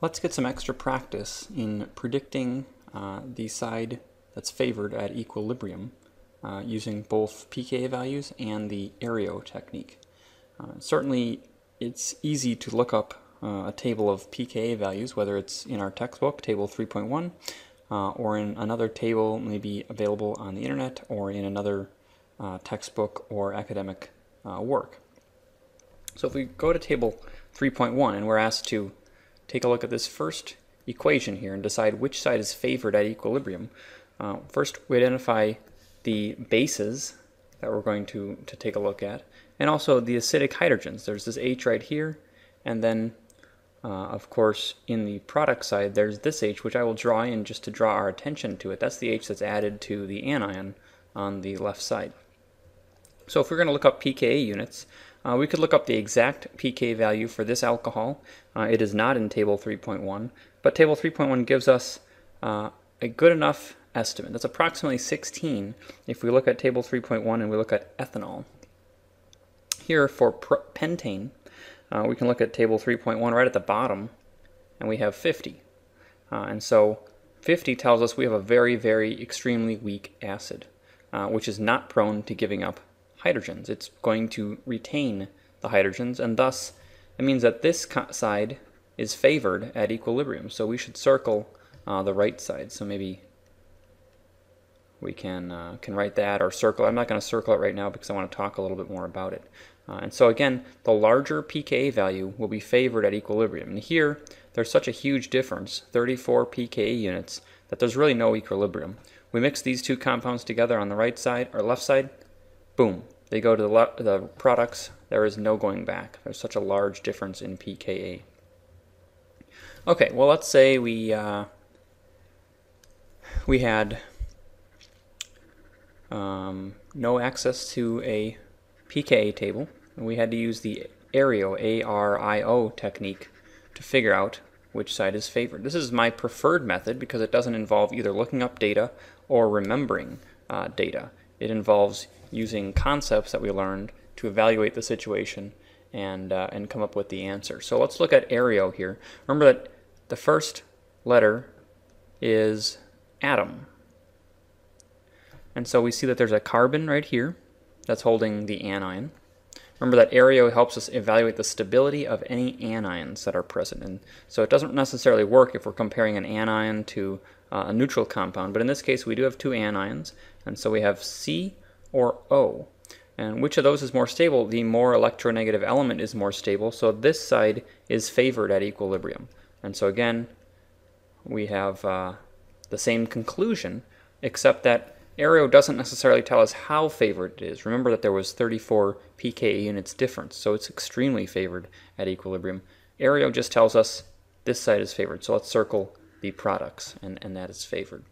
Let's get some extra practice in predicting uh, the side that's favored at equilibrium uh, using both pKa values and the ARIO technique. Uh, certainly it's easy to look up uh, a table of pKa values, whether it's in our textbook, table 3.1, uh, or in another table maybe available on the internet or in another uh, textbook or academic work. So if we go to table 3.1 and we're asked to take a look at this first equation here and decide which side is favored at equilibrium. Uh, first, we identify the bases that we're going to, to take a look at, and also the acidic hydrogens. There's this H right here, and then, uh, of course, in the product side, there's this H, which I will draw in just to draw our attention to it. That's the H that's added to the anion on the left side. So if we're going to look up pKa units, uh, we could look up the exact pK value for this alcohol. Uh, it is not in table 3.1, but table 3.1 gives us uh, a good enough estimate. That's approximately 16 if we look at table 3.1 and we look at ethanol. Here for pentane, uh, we can look at table 3.1 right at the bottom, and we have 50. Uh, and so 50 tells us we have a very, very extremely weak acid, uh, which is not prone to giving up hydrogens. It's going to retain the hydrogens, and thus it means that this side is favored at equilibrium. So we should circle uh, the right side. So maybe we can, uh, can write that or circle. I'm not going to circle it right now because I want to talk a little bit more about it. Uh, and so again, the larger pKa value will be favored at equilibrium. And here, there's such a huge difference, 34 pKa units, that there's really no equilibrium. We mix these two compounds together on the right side or left side, boom, they go to the, the products, there is no going back. There's such a large difference in pKa. Okay, well let's say we uh, we had um, no access to a pKa table, and we had to use the ARIO, A-R-I-O technique to figure out which side is favored. This is my preferred method because it doesn't involve either looking up data or remembering uh, data. It involves using concepts that we learned to evaluate the situation and, uh, and come up with the answer. So let's look at ARIO here. Remember that the first letter is atom. And so we see that there's a carbon right here that's holding the anion. Remember that ARIO helps us evaluate the stability of any anions that are present. And so it doesn't necessarily work if we're comparing an anion to uh, a neutral compound, but in this case we do have two anions, and so we have C or O. And which of those is more stable? The more electronegative element is more stable, so this side is favored at equilibrium. And so again, we have uh, the same conclusion, except that ARIO doesn't necessarily tell us how favored it is. Remember that there was 34 pKa units difference, so it's extremely favored at equilibrium. ARIO just tells us this side is favored, so let's circle the products, and, and that is favored.